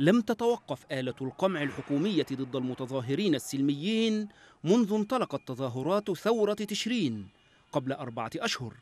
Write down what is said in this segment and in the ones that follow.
لم تتوقف آلة القمع الحكومية ضد المتظاهرين السلميين منذ انطلقت تظاهرات ثورة تشرين قبل أربعة أشهر.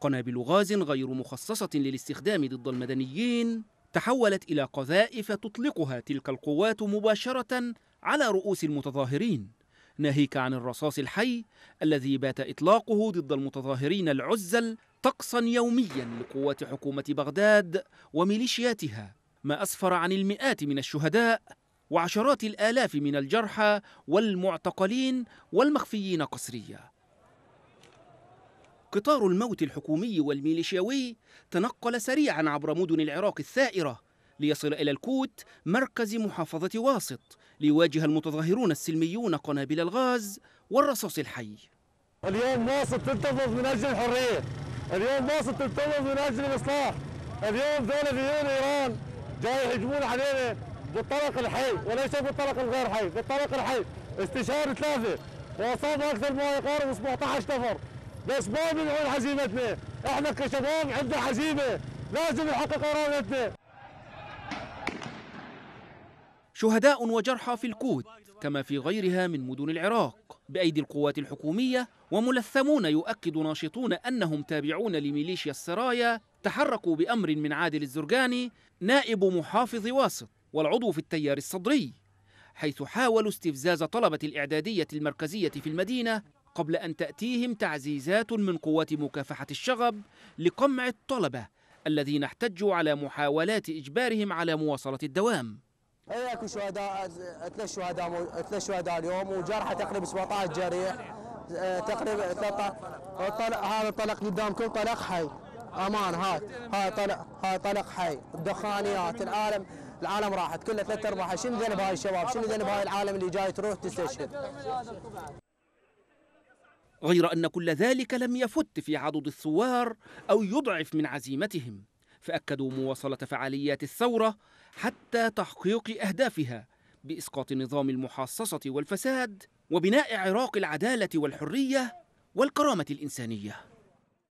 قنابل غاز غير مخصصة للاستخدام ضد المدنيين تحولت إلى قذائف تطلقها تلك القوات مباشرة على رؤوس المتظاهرين ناهيك عن الرصاص الحي الذي بات إطلاقه ضد المتظاهرين العزل طقسا يوميا لقوات حكومة بغداد وميليشياتها. ما أسفر عن المئات من الشهداء وعشرات الآلاف من الجرحى والمعتقلين والمخفيين قسريا. قطار الموت الحكومي والميليشياوي تنقل سريعا عبر مدن العراق الثائرة ليصل إلى الكوت مركز محافظة واسط ليواجه المتظاهرون السلميون قنابل الغاز والرصاص الحي. اليوم واسط تنتفض من أجل الحرية. اليوم واسط تنتفض من أجل الإصلاح. اليوم دولة ديون إيران جاي يهجمون علينا بالطرق الحي وليس بالطرق الغير حي بالطرق الحي. استشهاد ثلاثة وأصاب أكثر ما يقارب 17 نفر. بس ما بنعود هزيمتنا إحنا كشباب عندنا هزيمة لازم نحقق إرادتنا. شهداء وجرحى في الكوت كما في غيرها من مدن العراق. بأيدي القوات الحكومية وملثمون يؤكد ناشطون أنهم تابعون لميليشيا السرايا تحركوا بأمر من عادل الزرقاني نائب محافظ واسط والعضو في التيار الصدري حيث حاولوا استفزاز طلبة الإعدادية المركزية في المدينة قبل أن تأتيهم تعزيزات من قوات مكافحة الشغب لقمع الطلبة الذين احتجوا على محاولات إجبارهم على مواصلة الدوام. اكو شهداء ثلاث شهداء ثلاث شهداء اليوم وجرحى تقريبا 17 جريح. آه، تقريبا هذا طلق قدامكم طلق حي. أمان. هاي هاي طلق هاي طلق حي. الدخانيات العالم العالم راحت. كلها ثلاث ارباع شنو ذنب هاي الشباب؟ شنو ذنب هاي العالم اللي جاي تروح تستشهد؟ غير أن كل ذلك لم يفت في عضد الثوار أو يضعف من عزيمتهم. فأكدوا مواصلة فعاليات الثورة حتى تحقيق أهدافها بإسقاط نظام المحاصصة والفساد وبناء عراق العدالة والحرية والكرامة الإنسانية.